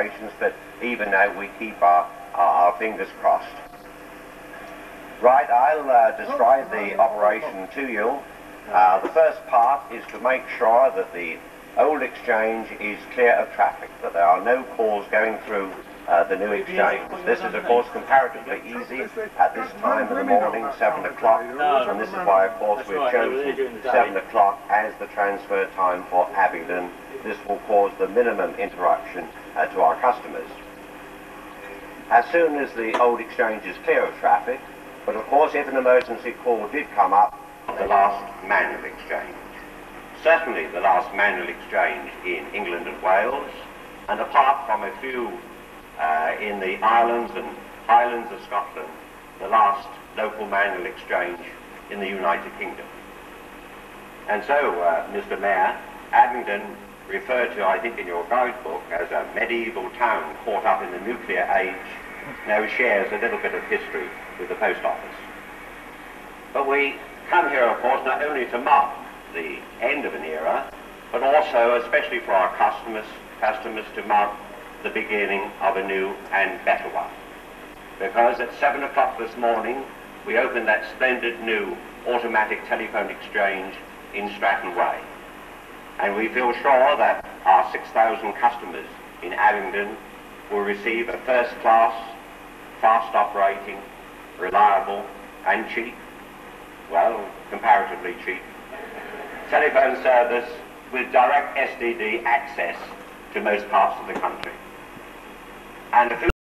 operations, but even now we keep our, our, our fingers crossed. Right, I'll uh, describe the operation to you. Uh, the first part is to make sure that the old exchange is clear of traffic, that there are no calls going through uh, the new exchange. This is, of course, comparatively easy at this time of the morning, 7 o'clock, and this is why, of course, we've chosen 7 o'clock as the transfer time for Abingdon. This will cause the minimum interruption uh, to our customers. As soon as the old exchange is clear of traffic, but of course, if an emergency call did come up, the last manual exchange. Certainly the last manual exchange in England and Wales, and apart from a few uh, in the islands and highlands of Scotland, the last local manual exchange in the United Kingdom. And so, uh, Mr. Mayor, Abingdon referred to, I think, in your guidebook as a medieval town caught up in the nuclear age, now shares a little bit of history with the post office. But we come here, of course, not only to mark the end of an era, but also, especially for our customers, customers to mark the beginning of a new and better one. Because at 7 o'clock this morning, we opened that splendid new automatic telephone exchange in Stratton Way. And we feel sure that our 6,000 customers in Abingdon will receive a first-class, fast operating, reliable and cheap, well, comparatively cheap, telephone service with direct STD access to most parts of the country. And